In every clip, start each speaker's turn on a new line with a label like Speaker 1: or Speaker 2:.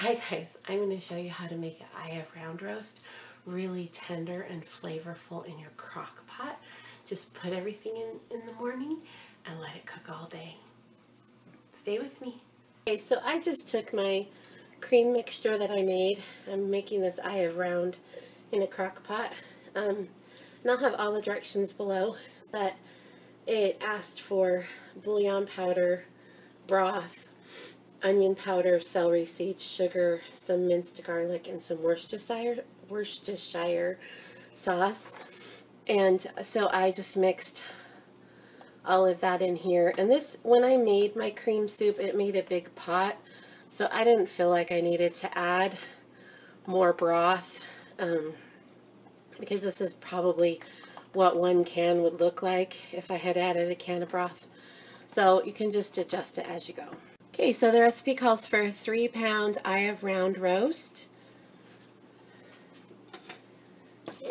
Speaker 1: Hi guys, I'm going to show you how to make an eye of round roast really tender and flavorful in your crock pot. Just put everything in in the morning and let it cook all day. Stay with me. Okay, so I just took my cream mixture that I made. I'm making this eye of round in a crock pot. Um, and I'll have all the directions below, but it asked for bouillon powder, broth, onion powder, celery seeds, sugar, some minced garlic, and some Worcestershire, Worcestershire sauce. And so I just mixed all of that in here. And this, when I made my cream soup, it made a big pot. So I didn't feel like I needed to add more broth um, because this is probably what one can would look like if I had added a can of broth. So you can just adjust it as you go. Okay, so the recipe calls for a three pound eye of round roast.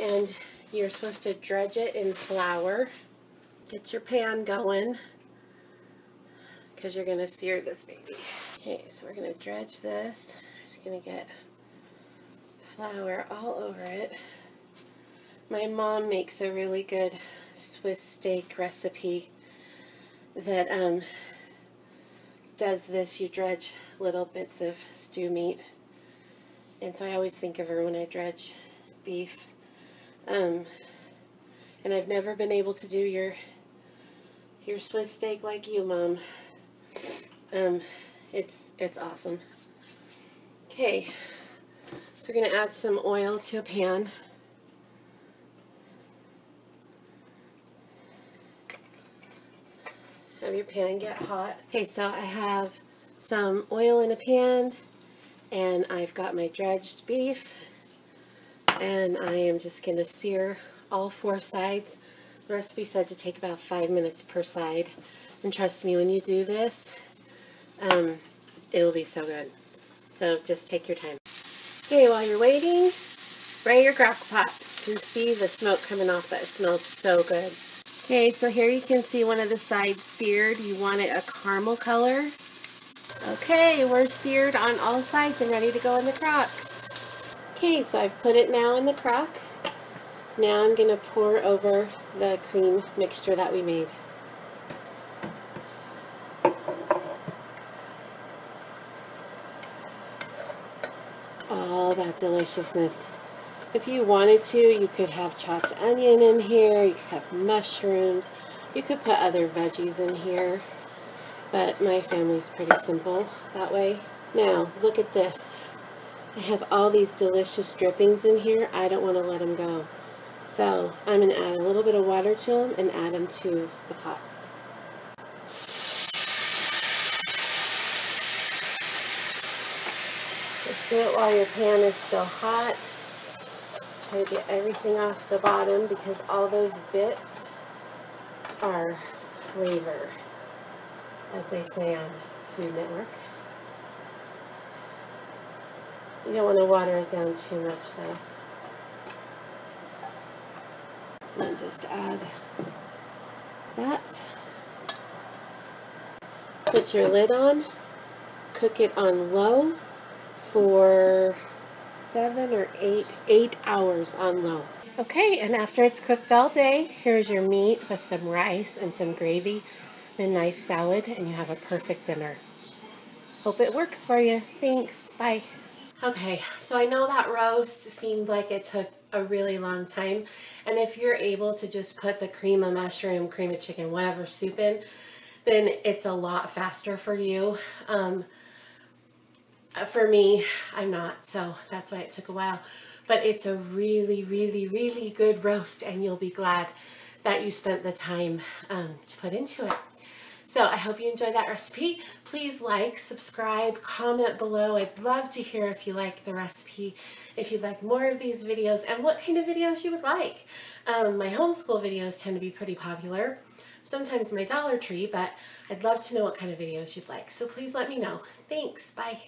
Speaker 1: And you're supposed to dredge it in flour. Get your pan going because you're going to sear this baby. Okay, so we're going to dredge this. Just going to get flour all over it. My mom makes a really good Swiss steak recipe that um, does this. You dredge little bits of stew meat. And so I always think of her when I dredge beef. Um, and I've never been able to do your your Swiss steak like you, Mom. Um, it's it's awesome. Okay, so we're going to add some oil to a pan. Have your pan get hot. Okay, so I have some oil in a pan and I've got my dredged beef and I am just going to sear all four sides. The recipe said to take about five minutes per side. And trust me, when you do this, um, it will be so good. So just take your time. Okay, while you're waiting, spray your crock pot. You can see the smoke coming off that. It smells so good. Okay, so here you can see one of the sides seared. You want it a caramel color. Okay, we're seared on all sides and ready to go in the crock. Okay, so I've put it now in the crock. Now I'm going to pour over the cream mixture that we made. All that deliciousness. If you wanted to, you could have chopped onion in here, you could have mushrooms, you could put other veggies in here, but my family's pretty simple that way. Now, look at this. I have all these delicious drippings in here. I don't want to let them go. So I'm going to add a little bit of water to them and add them to the pot. Just do it while your pan is still hot. Try to get everything off the bottom because all those bits are flavor, as they say on Food Network. You don't want to water it down too much though. And just add that. Put your lid on, cook it on low for seven or eight, eight hours on low. Okay, and after it's cooked all day, here's your meat with some rice and some gravy and a nice salad, and you have a perfect dinner. Hope it works for you. Thanks. Bye. Okay, so I know that roast seemed like it took a really long time, and if you're able to just put the cream of mushroom, cream of chicken, whatever soup in, then it's a lot faster for you. Um, for me, I'm not, so that's why it took a while. But it's a really, really, really good roast, and you'll be glad that you spent the time um, to put into it. So I hope you enjoyed that recipe. Please like, subscribe, comment below. I'd love to hear if you like the recipe, if you'd like more of these videos, and what kind of videos you would like. Um, my homeschool videos tend to be pretty popular. Sometimes my Dollar Tree, but I'd love to know what kind of videos you'd like. So please let me know. Thanks. Bye.